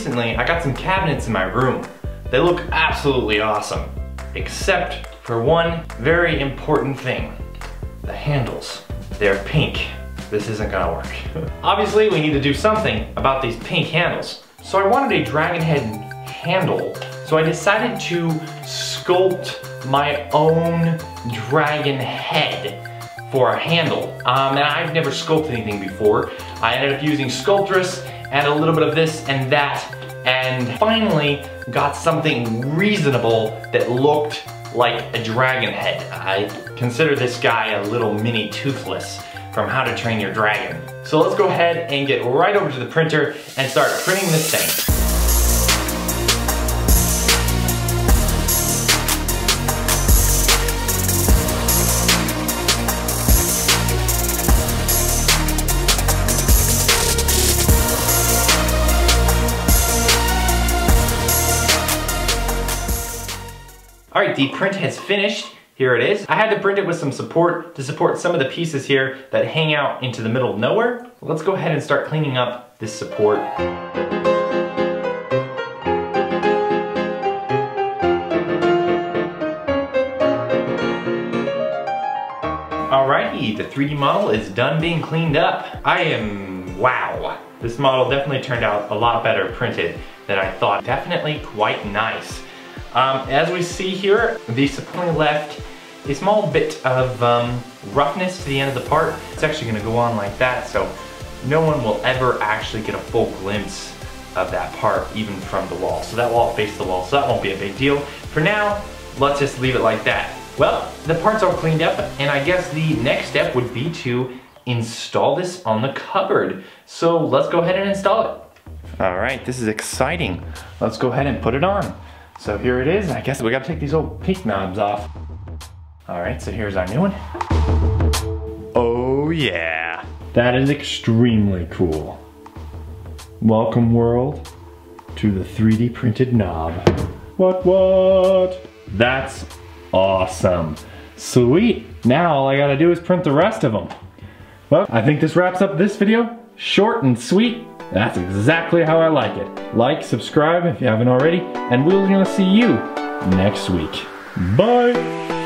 recently I got some cabinets in my room. They look absolutely awesome, except for one very important thing. The handles. They're pink. This isn't gonna work. Obviously, we need to do something about these pink handles. So I wanted a dragon head handle, so I decided to sculpt my own dragon head for a handle. Um, and I've never sculpted anything before. I ended up using Sculptris and a little bit of this and that and finally got something reasonable that looked like a dragon head. I consider this guy a little mini toothless from How to Train Your Dragon. So let's go ahead and get right over to the printer and start printing this thing. All right, the print has finished. Here it is. I had to print it with some support to support some of the pieces here that hang out into the middle of nowhere. Let's go ahead and start cleaning up this support. Alrighty, the 3D model is done being cleaned up. I am, wow. This model definitely turned out a lot better printed than I thought. Definitely quite nice. Um, as we see here, the support left a small bit of um, roughness to the end of the part. It's actually gonna go on like that, so no one will ever actually get a full glimpse of that part, even from the wall. So that will all face the wall, so that won't be a big deal. For now, let's just leave it like that. Well, the part's all cleaned up, and I guess the next step would be to install this on the cupboard. So let's go ahead and install it. All right, this is exciting. Let's go ahead and put it on. So here it is. I guess we gotta take these old pink knobs off. All right, so here's our new one. Oh yeah. That is extremely cool. Welcome world to the 3D printed knob. What, what? That's awesome. Sweet. Now all I gotta do is print the rest of them. Well, I think this wraps up this video. Short and sweet, that's exactly how I like it. Like, subscribe if you haven't already, and we're gonna see you next week. Bye!